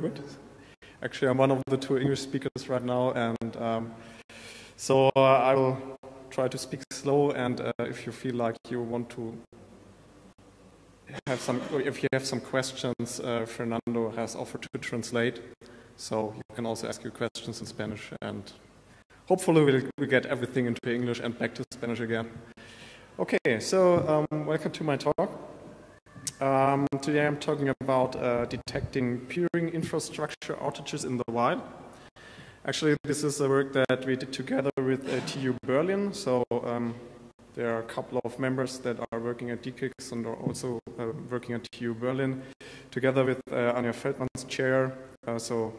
good. Actually, I'm one of the two English speakers right now, and um, so uh, I will try to speak slow. And uh, if you feel like you want to have some, if you have some questions, uh, Fernando has offered to translate, so you can also ask your questions in Spanish, and hopefully we'll, we'll get everything into English and back to Spanish again. Okay, so um, welcome to my talk. Um, today I'm talking about uh, detecting peering infrastructure outages in the wild. Actually, this is a work that we did together with uh, TU Berlin. So um, there are a couple of members that are working at DE-CIX and are also uh, working at TU Berlin, together with uh, Anja Feldmann's chair. Uh, so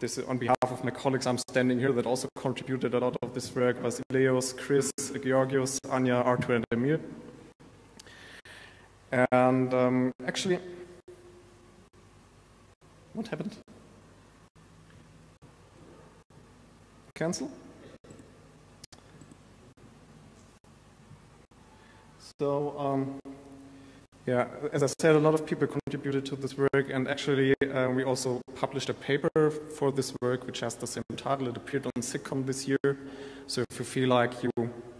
this is on behalf of my colleagues I'm standing here that also contributed a lot of this work, Vasileios, Chris, Georgios, Anja, Artur, and Emil. And um, actually, what happened? Cancel? So, um, yeah, as I said, a lot of people contributed to this work, and actually, uh, we also published a paper for this work, which has the same title. It appeared on SIGCOMM this year. So, if you feel like you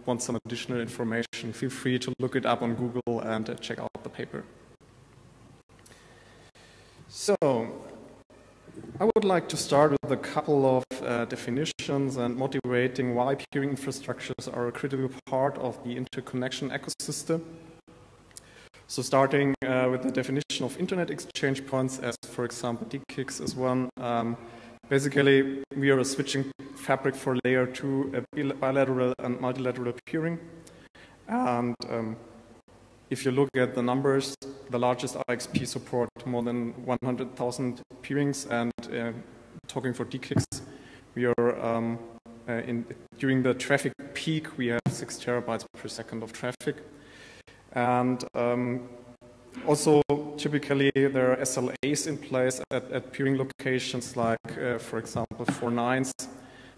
want some additional information, feel free to look it up on Google and uh, check out the paper. So, I would like to start with a couple of uh, definitions and motivating why peering infrastructures are a critical part of the interconnection ecosystem. So starting uh, with the definition of internet exchange points as, for example, DE-CIX is one. Um, basically, we are a switching fabric for layer 2 bilateral and multilateral peering. And um, if you look at the numbers, the largest IXP support more than 100,000 peerings, and uh, talking for DE-CIX, we are um, uh, in, during the traffic peak, we have six terabytes per second of traffic. And um, also, typically, there are SLAs in place at, at peering locations, like, uh, for example, four nines,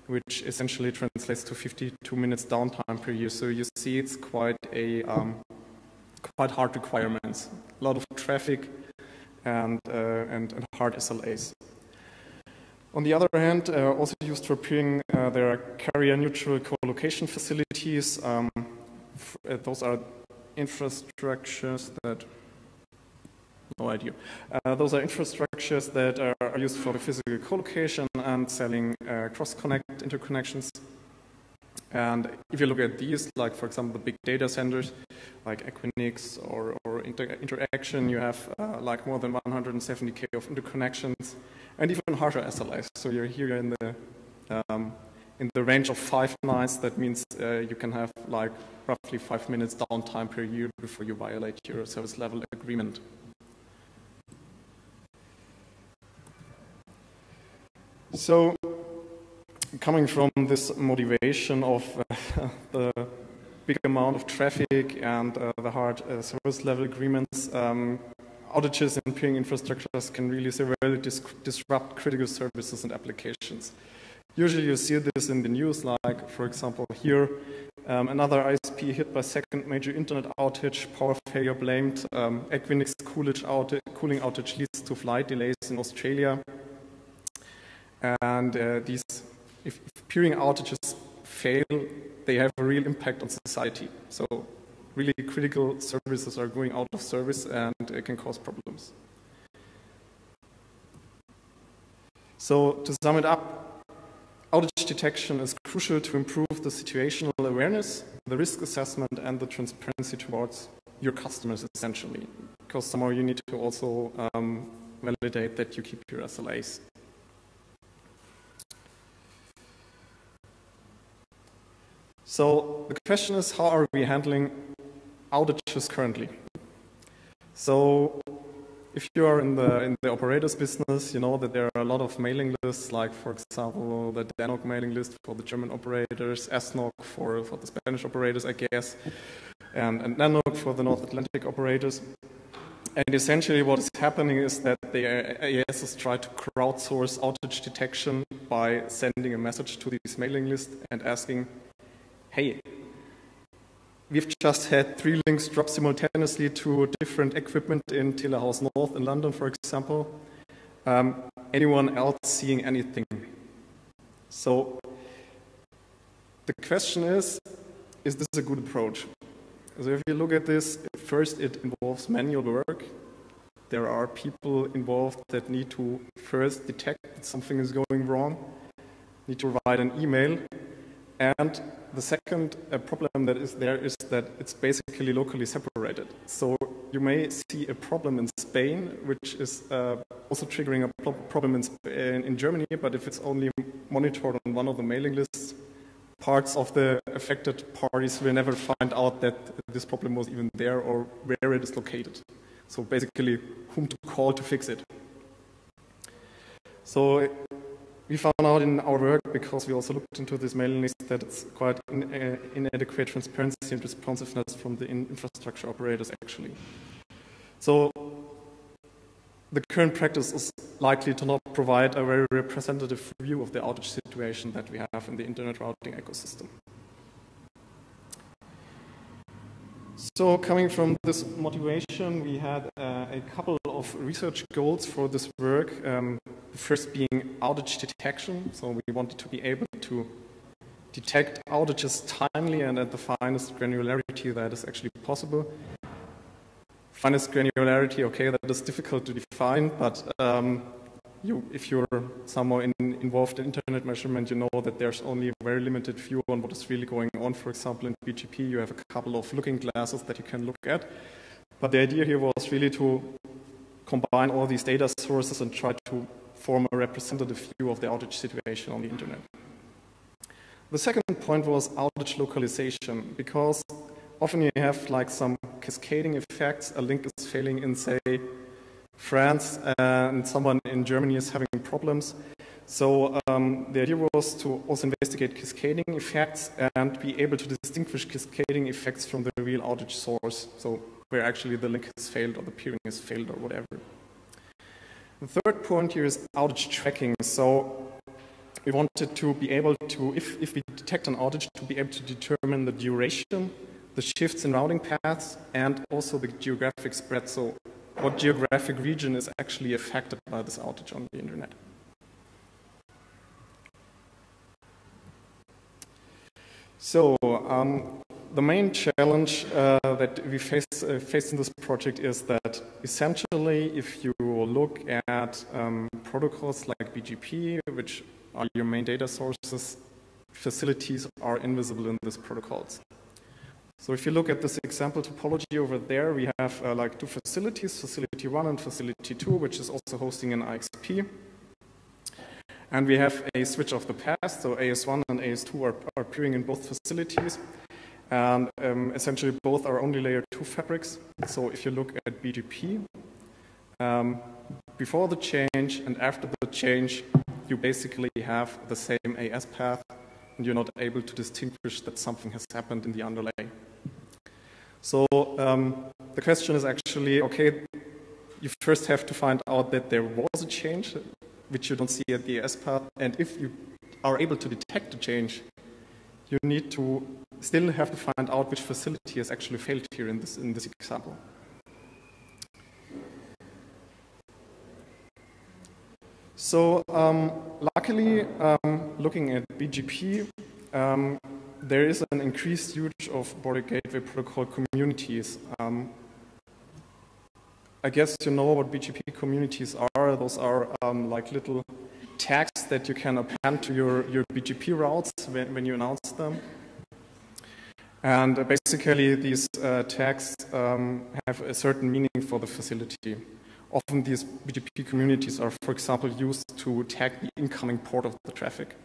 which essentially translates to 52 minutes downtime per year. So you see it's quite a um, quite hard requirements, a lot of traffic and, uh, and, and, hard SLAs. On the other hand, uh, also used for peering, uh, there are carrier-neutral co-location facilities. Um, uh, those are infrastructures that no idea. Uh, those are infrastructures that are, used for the physical co-location and selling uh, cross-connect interconnections. And if you look at these, like for example the big data centers, like Equinix or, or Inter Interxion, you have uh, like more than 170k of interconnections, and even harsher SLAs. So you're here in the um, in the range of five nines, That means uh, you can have like roughly five minutes downtime per year before you violate your service level agreement. So coming from this motivation of uh, the big amount of traffic and uh, the hard uh, service level agreements, um, outages in peering infrastructures can really severely dis disrupt critical services and applications. Usually you see this in the news, like, for example, here, um, another ISP hit by second major internet outage, power failure blamed, um, Equinix cooling outage leads to flight delays in Australia. And uh, these, if, if peering outages fail, they have a real impact on society. So really critical services are going out of service and it can cause problems. So to sum it up, Outage detection is crucial to improve the situational awareness, the risk assessment, and the transparency towards your customers, essentially. Because somehow you need to also um, validate that you keep your SLAs. So the question is, how are we handling outages currently? So if you are in the in the operators business, you know that there are a lot of mailing lists, like for example the DENOG mailing list for the German operators, ESNOG for for the Spanish operators, I guess, and and for the North Atlantic operators. And essentially, what is happening is that the ASs try to crowdsource outage detection by sending a message to these mailing lists and asking, "Hey, We've just had three links drop simultaneously to different equipment in Telehouse North in London, for example. Um, anyone else seeing anything. So the question is, is this a good approach? So if you look at this, first it involves manual work. There are people involved that need to first detect that something is going wrong, need to write an email. And the second uh, problem that is there is that it's basically locally separated. So you may see a problem in Spain, which is uh, also triggering a problem in, in, in Germany, but if it's only monitored on one of the mailing lists, parts of the affected parties will never find out that this problem was even there or where it is located. So basically, whom to call to fix it. So we found out in our work, because we also looked into this mailing list, that it's quite in, uh, inadequate transparency and responsiveness from the in infrastructure operators actually. So the current practice is likely to not provide a very representative view of the outage situation that we have in the internet routing ecosystem. So coming from this motivation, we had uh, a couple of research goals for this work. Um, the first being outage detection. So we wanted to be able to detect outages timely and at the finest granularity that is actually possible finest granularity, okay, that is difficult to define, but um, you, if you're somehow in, involved in internet measurement, you know that there's only a very limited view on what is really going on. For example, in BGP, you have a couple of looking glasses that you can look at. But the idea here was really to combine all these data sources and try to form a representative view of the outage situation on the internet. The second point was outage localization, because often you have like some cascading effects. A link is failing in, say, France, and someone in Germany is having problems. So um, the idea was to also investigate cascading effects and be able to distinguish cascading effects from the real outage source. So where actually the link has failed or the peering has failed or whatever. The third point here is outage tracking. So we wanted to be able to, if, if we detect an outage, to be able to determine the duration the shifts in routing paths, and also the geographic spread. So what geographic region is actually affected by this outage on the internet. So um, the main challenge uh, that we face, uh, face in this project is that essentially if you look at um, protocols like BGP, which are your main data sources, facilities are invisible in these protocols. So if you look at this example topology over there, we have uh, like two facilities, facility one and facility two, which is also hosting an IXP. And we have a switch of the past, so AS1 and AS2 are, are appearing in both facilities. And um, essentially both are only layer 2 fabrics. So if you look at BGP, um, before the change and after the change, you basically have the same AS path and you're not able to distinguish that something has happened in the underlay. So um, the question is actually, okay, you first have to find out that there was a change, which you don't see at the AS path, and if you are able to detect the change, you need to still have to find out which facility has actually failed here in this, in this example. So um, luckily, um, looking at BGP, um, there is an increased use of border gateway protocol communities. Um, I guess you know what BGP communities are. Those are um, like little tags that you can append to your, your BGP routes when, when you announce them. And uh, basically, these uh, tags um, have a certain meaning for the facility. Often these BGP communities are, for example, used to tag the incoming port of the traffic.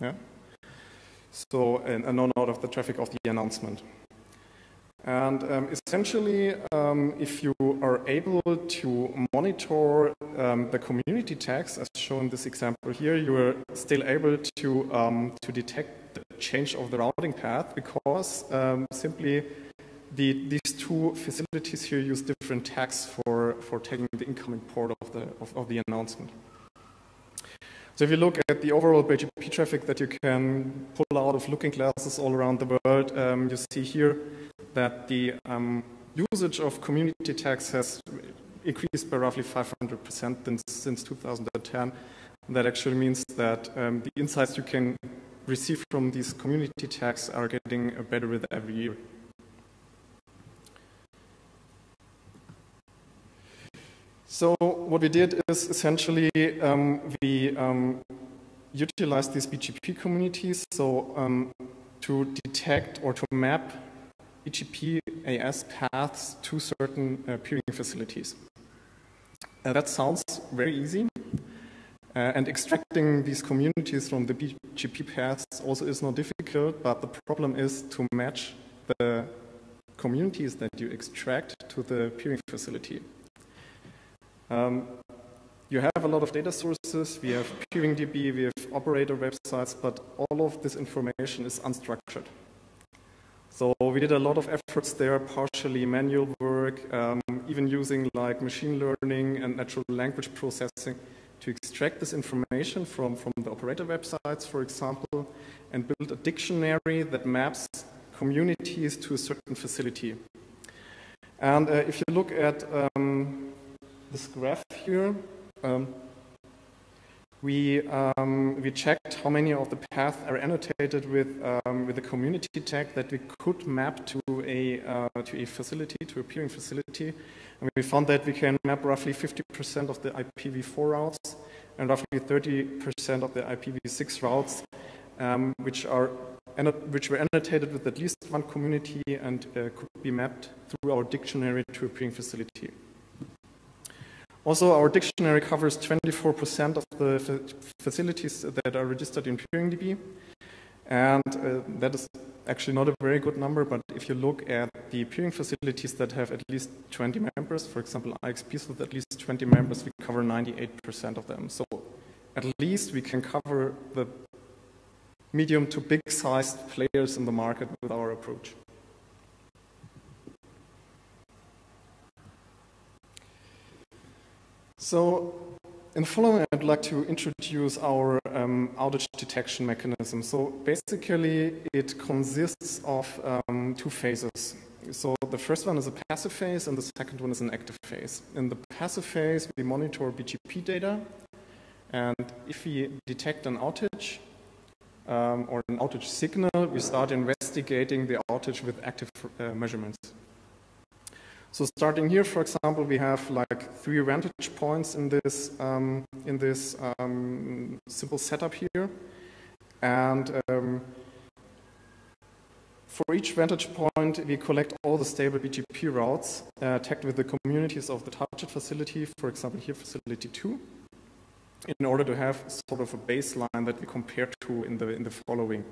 Yeah? So, a, node of the traffic of the announcement. And um, essentially, um, if you are able to monitor um, the community tags, as shown in this example here, you are still able to, um, to detect the change of the routing path because um, simply the, these two facilities here use different tags for, for taking the incoming port of the, of, of the announcement. So if you look at the overall BGP traffic that you can pull out of looking glasses all around the world, um, you see here that the um, usage of community tags has increased by roughly 500% since, since 2010. That actually means that um, the insights you can receive from these community tags are getting better with every year. So what we did is essentially um, we um, utilized these BGP communities so um, to detect or to map BGP AS paths to certain uh, peering facilities. Uh, that sounds very easy, uh, and extracting these communities from the BGP paths also is not difficult, but the problem is to match the communities that you extract to the peering facility. Um, you have a lot of data sources, we have PeeringDB, we have operator websites, but all of this information is unstructured. So we did a lot of efforts there, partially manual work, um, even using like machine learning and natural language processing to extract this information from, from the operator websites, for example, and build a dictionary that maps communities to a certain facility. And uh, if you look at um, this graph here, um, we, um, we checked how many of the paths are annotated with, um, with a community tag that we could map to a, uh, to a facility, to a peering facility. And we found that we can map roughly 50% of the IPv4 routes and roughly 30% of the IPv6 routes, um, which, are, which were annotated with at least one community and uh, could be mapped through our dictionary to a peering facility. Also, our dictionary covers 24% of the facilities that are registered in PeeringDB. And uh, that is actually not a very good number, but if you look at the peering facilities that have at least 20 members, for example, IXPs with at least 20 members, we cover 98% of them. So at least we can cover the medium to big sized players in the market with our approach. So in the following, I'd like to introduce our um, outage detection mechanism. So basically, it consists of um, two phases. So the first one is a passive phase, and the second one is an active phase. In the passive phase, we monitor BGP data, and if we detect an outage um, or an outage signal, we start investigating the outage with active uh, measurements. So starting here, for example, we have like three vantage points in this, um, in this um, simple setup here. And um, for each vantage point, we collect all the stable BGP routes uh, tagged with the communities of the target facility, for example, here facility 2, in order to have sort of a baseline that we compare to in the, in the following.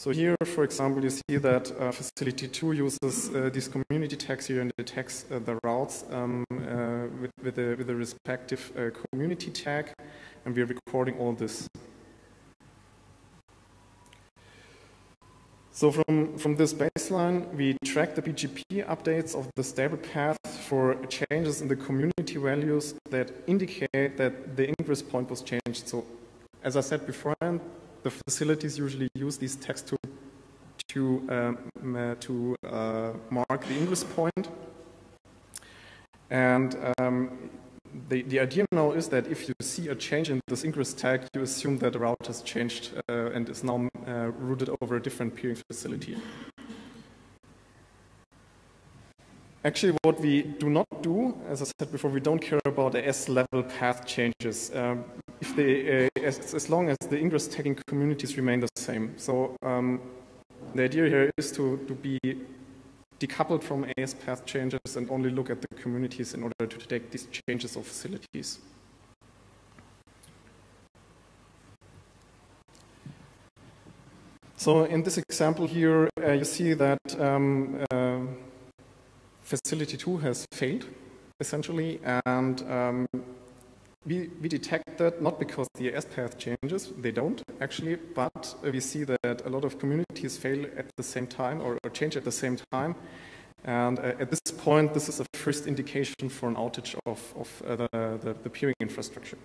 So here, for example, you see that uh, facility 2 uses uh, these community tags here and it tags uh, the routes um, uh, with, with, the, with the respective uh, community tag, and we're recording all this. So from, from this baseline, we track the BGP updates of the stable path for changes in the community values that indicate that the ingress point was changed. So as I said beforehand, the facilities usually use these tags to to um, uh, to uh, mark the ingress point. And um, the, the idea now is that if you see a change in this ingress tag, you assume that the route has changed uh, and is now uh, routed over a different peering facility. Actually, what we do not do, as I said before, we don't care about the AS-level path changes. Um, if they, uh, as, as, long as the ingress tagging communities remain the same. So um, the idea here is to, to be decoupled from AS path changes and only look at the communities in order to detect these changes of facilities. So in this example here, uh, you see that um, uh, facility 2 has failed, essentially, and um, we, we detect that not because the AS path changes, they don't actually, but we see that a lot of communities fail at the same time or, or change at the same time. And uh, at this point, this is a first indication for an outage of, of uh, the, the, the peering infrastructure.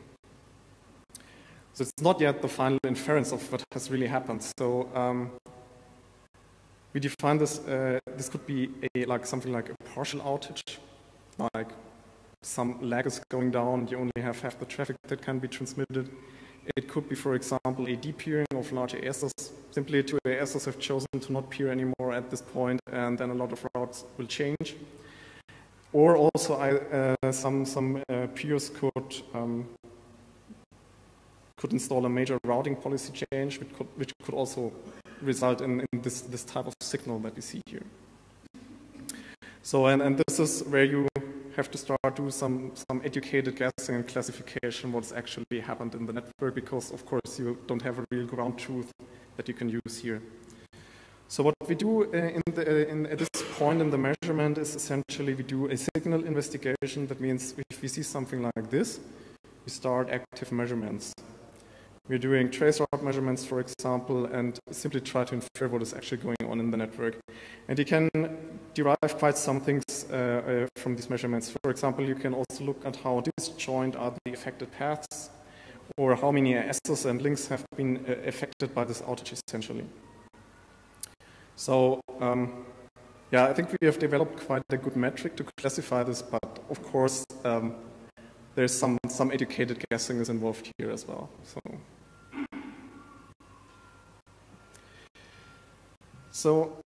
So it's not yet the final inference of what has really happened. So um, we define this, uh, this could be a, like something like a partial outage, like some lag is going down, you only have half the traffic that can be transmitted. It could be, for example, a depeering of large ASs. Simply two ASs have chosen to not peer anymore at this point, and then a lot of routes will change. Or also, I, uh, some some uh, peers could um, could install a major routing policy change, which could, which could also result in, in this, this type of signal that we see here. So, and, and this is where you have to start do some, some educated guessing and classification what's actually happened in the network because of course you don't have a real ground truth that you can use here. So what we do uh, in the, uh, in, at this point in the measurement is essentially we do a signal investigation. That means if we see something like this, we start active measurements. We're doing trace route measurements, for example, and simply try to infer what is actually going network. And you can derive quite some things uh, uh, from these measurements. For example, you can also look at how disjoint are the affected paths, or how many access and links have been uh, affected by this outage, essentially. So, um, yeah, I think we have developed quite a good metric to classify this, but of course, um, there's some, some educated guessing is involved here as well. So. So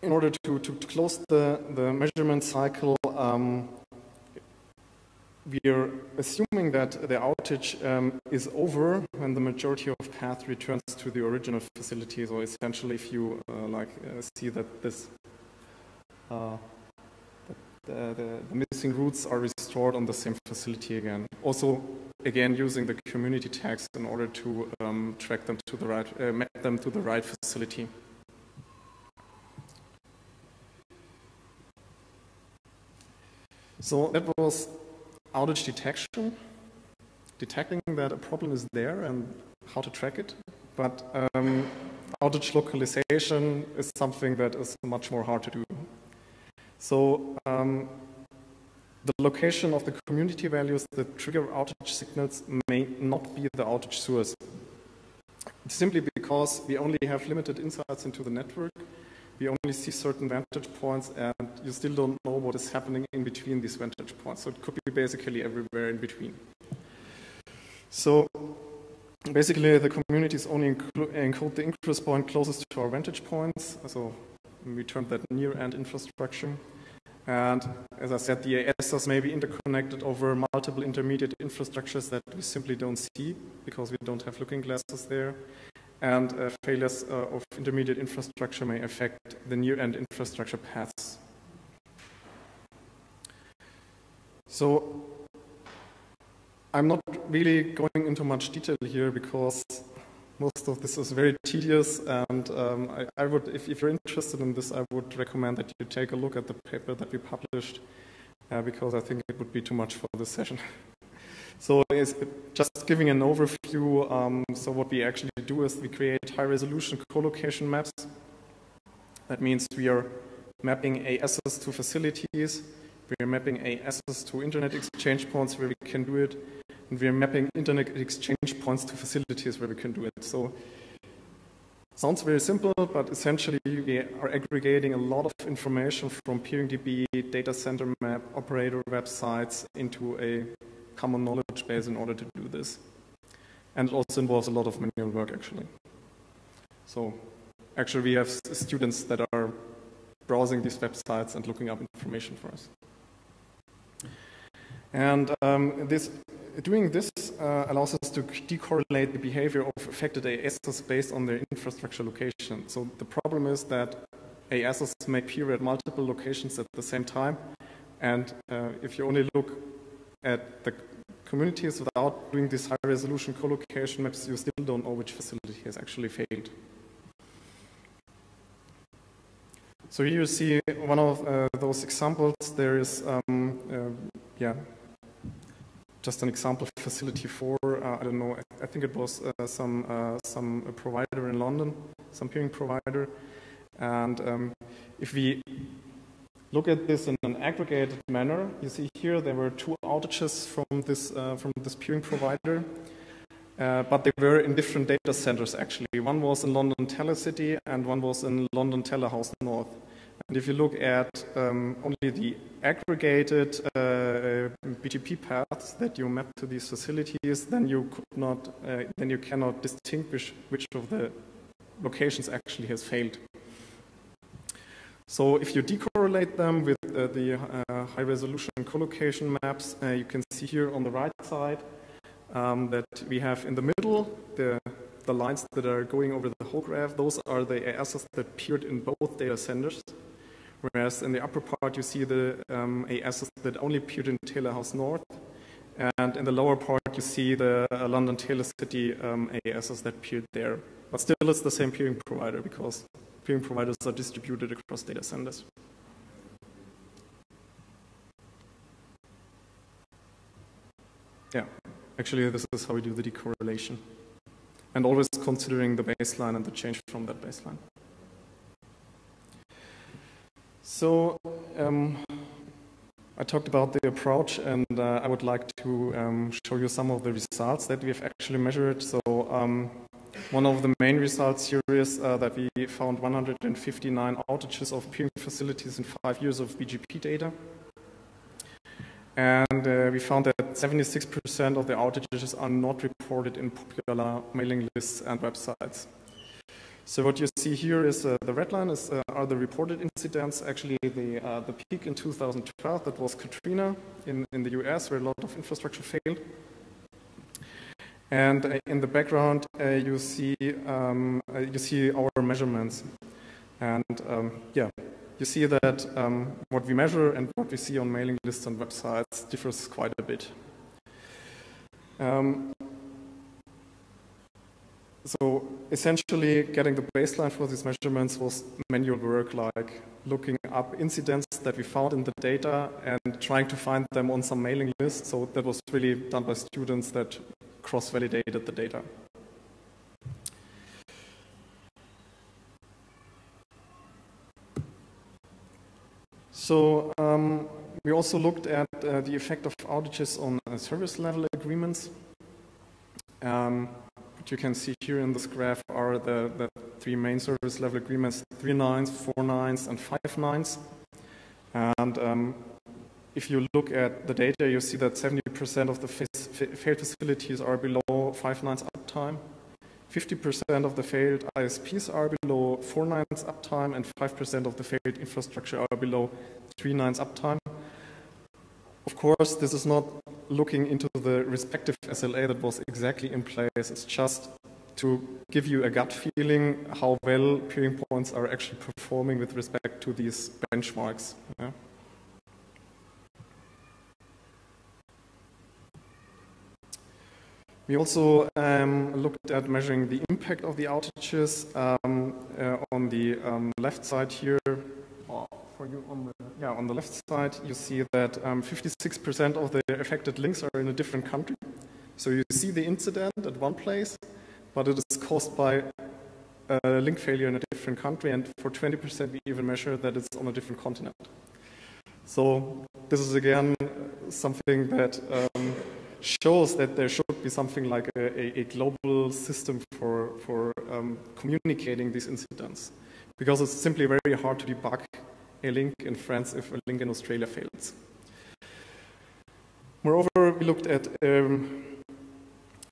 in order to, to, to close the, the measurement cycle, um, we are assuming that the outage um, is over when the majority of path returns to the original facility. So essentially, if you uh, like uh, see that this uh, the, the, the, missing routes are restored on the same facility again. Also, again, using the community tags in order to um, track them to the right, uh, map them to the right facility. So that was outage detection, detecting that a problem is there and how to track it. But um, outage localization is something that is much more hard to do. So um, the location of the community values that trigger outage signals may not be the outage source. Simply because we only have limited insights into the network, we only see certain vantage points and you still don't know what is happening in between these vantage points. So it could be basically everywhere in between. So basically the communities only encode the ingress point closest to our vantage points. So we term that near-end infrastructure. And as I said, the ASs may be interconnected over multiple intermediate infrastructures that we simply don't see because we don't have looking glasses there. And uh, failures uh, of intermediate infrastructure may affect the near-end infrastructure paths. So I'm not really going into much detail here because most of this is very tedious, and um, I, I, would, if, if, you're interested in this, I would recommend that you take a look at the paper that we published, uh, because I think it would be too much for this session. so just giving an overview. Um, so what we actually do is we create high-resolution co-location maps. That means we are mapping ASs to facilities. We are mapping ASs to internet exchange points where we can do it and we are mapping internet exchange points to facilities where we can do it. So sounds very simple, but essentially we are aggregating a lot of information from PeeringDB, data center map, operator websites into a common knowledge base in order to do this. And it also involves a lot of manual work, actually. So actually we have students that are browsing these websites and looking up information for us. And um, this doing this uh, allows us to decorrelate the behavior of affected ASs based on their infrastructure location. So the problem is that ASs may peer at multiple locations at the same time, and uh, if you only look at the communities without doing these high-resolution co-location maps, you still don't know which facility has actually failed. So here you see one of uh, those examples. There is, um, uh, yeah, just an example facility for, uh, I don't know, I think it was uh, some, uh, some provider in London, some peering provider. And um, if we look at this in an aggregated manner, you see here there were two outages from this, uh, from this peering provider. Uh, but they were in different data centers actually. One was in London Telecity and one was in London Telehouse North. And if you look at um, only the aggregated uh, BGP paths that you map to these facilities, then you could not, uh, then you cannot distinguish which of the locations actually has failed. So if you decorrelate them with uh, the uh, high resolution collocation maps, uh, you can see here on the right side um, that we have in the middle the, the lines that are going over the whole graph. Those are the ASs that peered in both data centers. Whereas in the upper part, you see the um, that only peered in House North. And in the lower part, you see the uh, London Telecity um, ASs that peered there. But still, it's the same peering provider because peering providers are distributed across data centers. Yeah, actually, this is how we do the decorrelation. And always considering the baseline and the change from that baseline. So um, I talked about the approach, and uh, I would like to um, show you some of the results that we have actually measured. So um, one of the main results here is uh, that we found 159 outages of peering facilities in five years of BGP data. And uh, we found that 76% of the outages are not reported in popular mailing lists and websites. So what you see here is uh, the red line is, uh, are the reported incidents. Actually, the, uh, the peak in 2012, that was Katrina in, in the US, where a lot of infrastructure failed. And uh, in the background, uh, you see um, uh, you see our measurements, and um, yeah, you see that um, what we measure and what we see on mailing lists and websites differs quite a bit. So essentially, getting the baseline for these measurements was manual work, like looking up incidents that we found in the data and trying to find them on some mailing list. So that was really done by students that cross-validated the data. So um, we also looked at uh, the effect of outages on uh, service level agreements. Um, you can see here in this graph are the, the three main service level agreements, three nines, four nines, and five nines. And um, if you look at the data, you see that 70% of the failed facilities are below five nines uptime. 50% of the failed ISPs are below four nines uptime, and 5% of the failed infrastructure are below three nines uptime. Of course, this is not looking into the respective SLA that was exactly in place. It's just to give you a gut feeling how well peering points are actually performing with respect to these benchmarks. Yeah? We also um, looked at measuring the impact of the outages um, uh, on the um, left side here. Oh, for you on the, yeah, on the left side, you see that 56% um, of the affected links are in a different country. So you see the incident at one place, but it is caused by a link failure in a different country, and for 20% we even measure that it's on a different continent. So this is again something that um, shows that there should be something like a, a, a global system for, for um, communicating these incidents. Because it's simply very hard to debug a link in France if a link in Australia fails. Moreover, we looked at, um,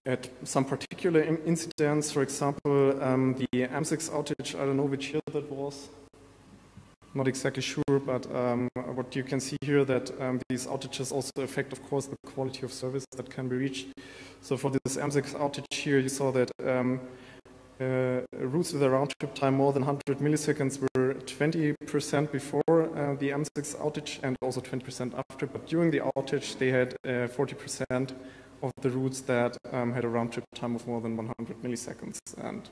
at some particular incidents, for example, um, the AMS-IX outage, I don't know which year that was, not exactly sure, but um, what you can see here that um, these outages also affect, of course, the quality of service that can be reached. So for this AMS-IX outage here, you saw that um, routes with a round trip time more than 100 milliseconds were 20% before uh, the AMS-IX outage and also 20% after. But during the outage, they had 40% uh, of the routes that um, had a round trip time of more than 100 milliseconds. And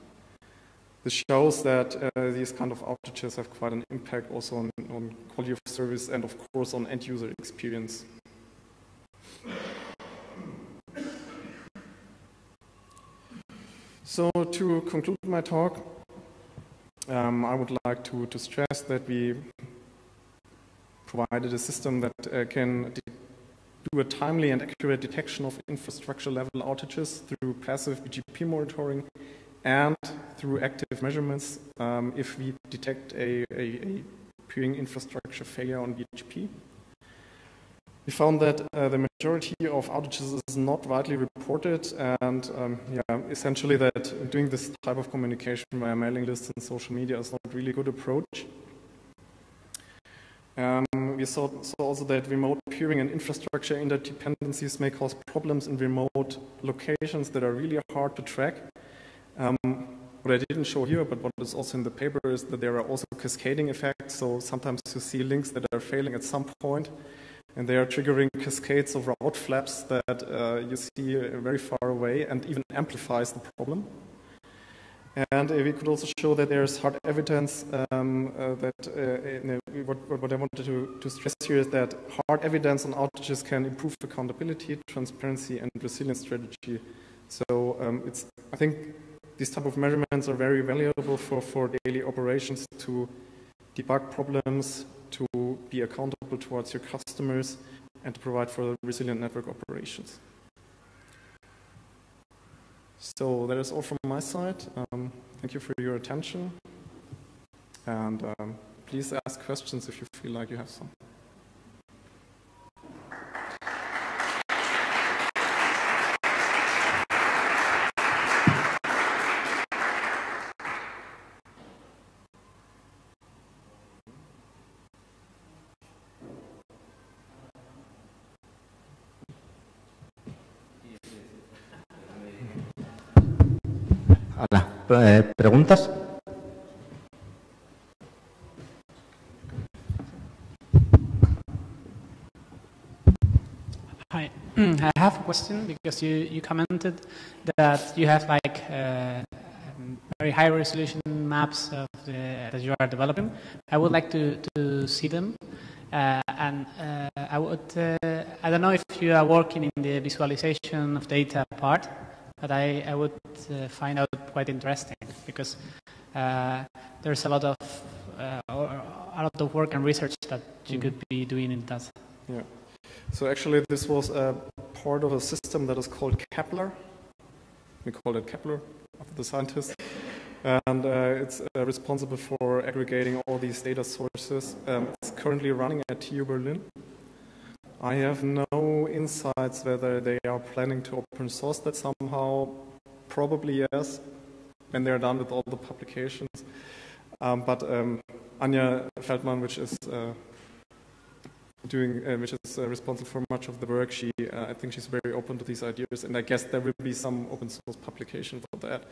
this shows that uh, these kind of outages have quite an impact also on, on quality of service and of course on end user experience. So to conclude my talk, um, I would like to, to stress that we provided a system that uh, can do a timely and accurate detection of infrastructure level outages through passive BGP monitoring and through active measurements um, if we detect a, a, a peering infrastructure failure on BGP. We found that uh, the majority of outages is not widely reported, and um, yeah, essentially that doing this type of communication via mailing lists and social media is not really a good approach. Um, we saw, saw, also that remote peering and infrastructure interdependencies may cause problems in remote locations that are really hard to track. Um, what I didn't show here, but what is also in the paper, is that there are also cascading effects. So sometimes you see links that are failing at some point, and they are triggering cascades of route flaps that uh, you see very far away and even amplifies the problem. And uh, we could also show that there's hard evidence um, uh, that uh, what, what, I wanted to, to, stress here is that hard evidence on outages can improve accountability, transparency, and resilience strategy. So um, it's, I think these type of measurements are very valuable for, for daily operations to debug problems, to be accountable towards your customers, and to provide for the resilient network operations. So that is all from my side. Um, thank you for your attention. And um, please ask questions if you feel like you have some. Eh, ¿Preguntas? Hi, I have a question because you, you commented that you have like uh, very high resolution maps of the, that you are developing. I would like to, to see them. Uh, and uh, I would, uh, I don't know if you are working in the visualization of data part, but I, I would uh, find out quite interesting because uh, there's a lot of uh, a lot of work and research that you could be doing in that. Yeah. So actually, this was a part of a system that is called Kepler. We call it Kepler after the scientist. And uh, it's uh, responsible for aggregating all these data sources. Um, it's currently running at TU Berlin. I have no insights whether they are planning to open source that somehow. Probably yes, when they're done with all the publications. Um, but um, Anja Feldmann, which is uh, doing, uh, which is uh, responsible for much of the work, she, uh, I think she's very open to these ideas, and I guess there will be some open source publication for that.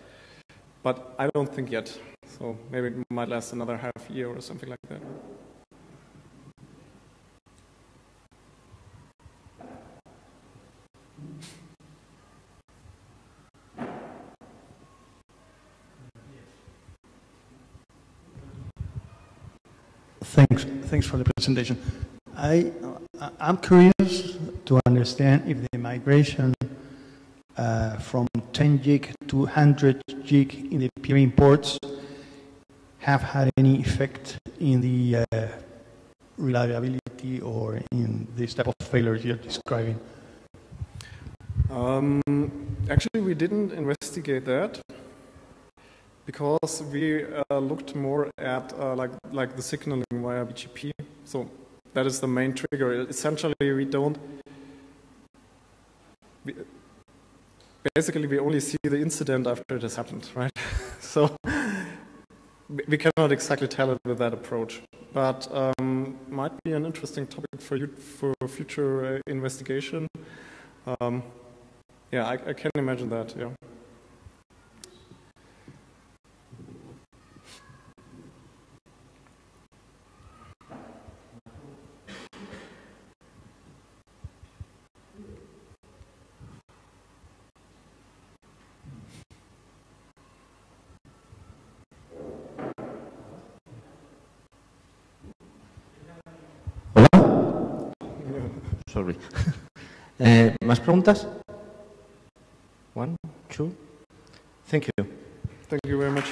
But I don't think yet. So maybe it might last another half year or something like that. Thanks, thanks for the presentation. I, I'm curious to understand if the migration uh, from 10 gig to 100 gig in the peering ports have had any effect in the uh, reliability or in this type of failures you're describing? Um, actually, we didn't investigate that because we uh, looked more at uh, like like the signaling via BGP. So that is the main trigger. Essentially, we don't. We, basically, we only see the incident after it has happened, right? so we cannot exactly tell it with that approach, but um, might be an interesting topic for you for future uh, investigation. Um, yeah, I, I can imagine that. Yeah. Sorry. eh, ¿Más preguntas? One, two. Thank you. Thank you very much.